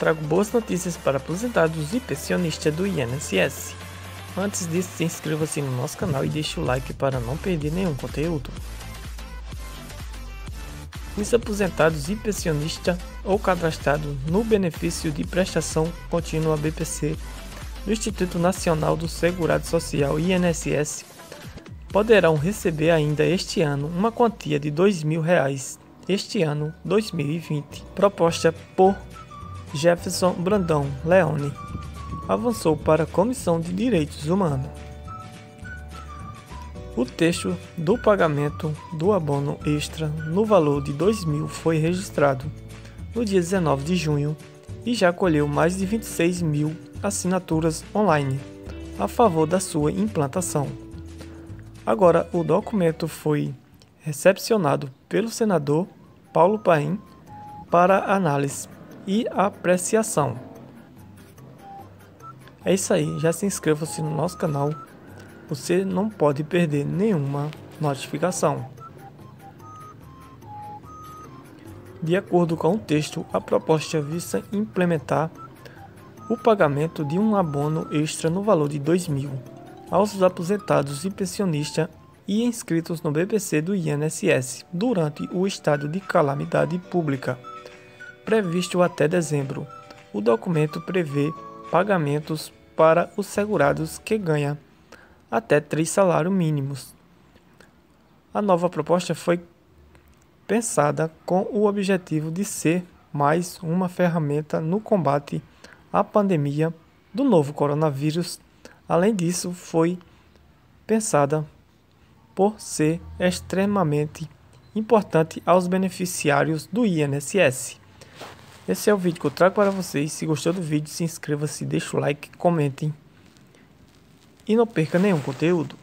trago boas notícias para aposentados e pensionistas do INSS. Antes disso, se inscreva-se no nosso canal e deixe o like para não perder nenhum conteúdo. Os aposentados e pensionistas ou cadastrados no benefício de prestação contínua BPC do Instituto Nacional do Segurado Social INSS poderão receber ainda este ano uma quantia de R$ 2.000 este ano 2020, proposta por Jefferson Brandão Leone, avançou para a Comissão de Direitos Humanos. O texto do pagamento do abono extra no valor de R$ 2.000 foi registrado no dia 19 de junho e já colheu mais de 26 mil assinaturas online a favor da sua implantação. Agora, o documento foi recepcionado pelo senador Paulo Paim para análise e apreciação. É isso aí, já se inscreva-se no nosso canal, você não pode perder nenhuma notificação. De acordo com o texto, a proposta visa implementar o pagamento de um abono extra no valor de R$ 2.000 aos aposentados e pensionistas e inscritos no BPC do INSS durante o estado de calamidade pública, previsto até dezembro. O documento prevê pagamentos para os segurados que ganham até três salários mínimos. A nova proposta foi pensada com o objetivo de ser mais uma ferramenta no combate à pandemia do novo coronavírus. Além disso, foi pensada por ser extremamente importante aos beneficiários do INSS. Esse é o vídeo que eu trago para vocês. Se gostou do vídeo, se inscreva-se, deixe o like, comentem e não perca nenhum conteúdo.